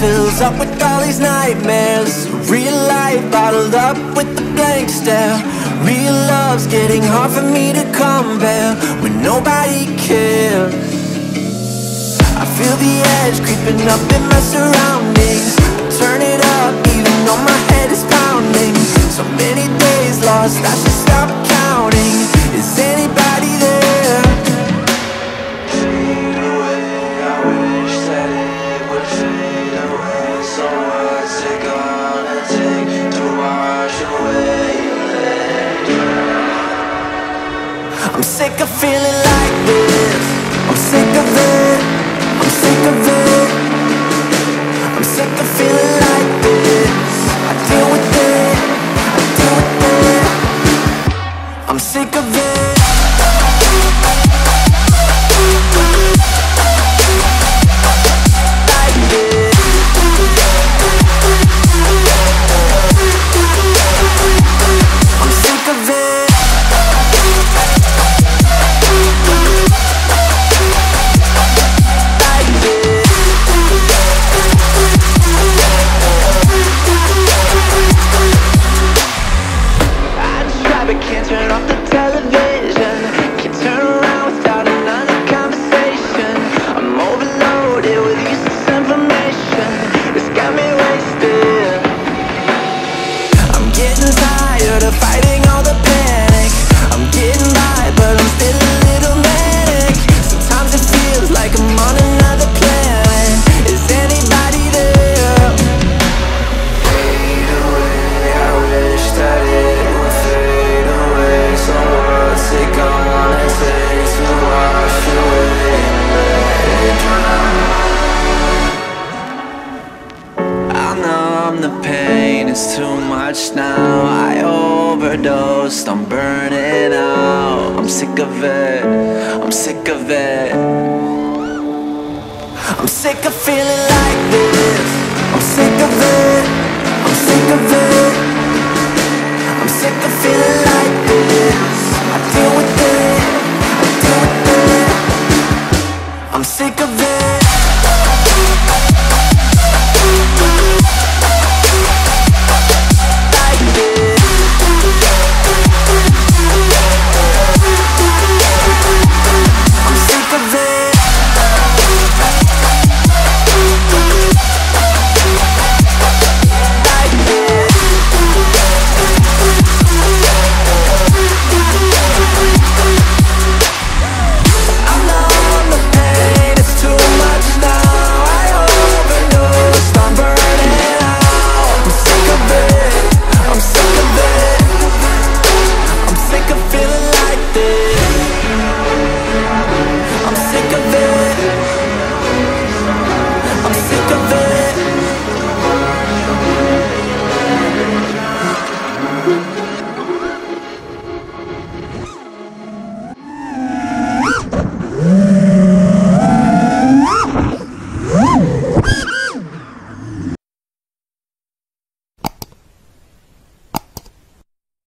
fills up with all these nightmares. Real life bottled up with the blank stare. Real love's getting hard for me to compare When nobody cares. I feel the edge creeping up in my surroundings. Turn it up even though my head is pounding. So many days lost, I should stop counting sick of feeling like this. I'm sick of it. I'm sick of it. I'm sick of feeling like this. I deal with it. I deal with it. I'm sick of it getting tired of fighting all the panic I'm getting by but I'm still a little manic Sometimes it feels like I'm on another planet Is anybody there? Fade away, I wish that it would fade away So what's it gonna take to wash away? I numb the pain, it's too much much now. I overdosed, I'm burning out. I'm sick of it, I'm sick of it. I'm sick of feeling like this. I'm sick of it.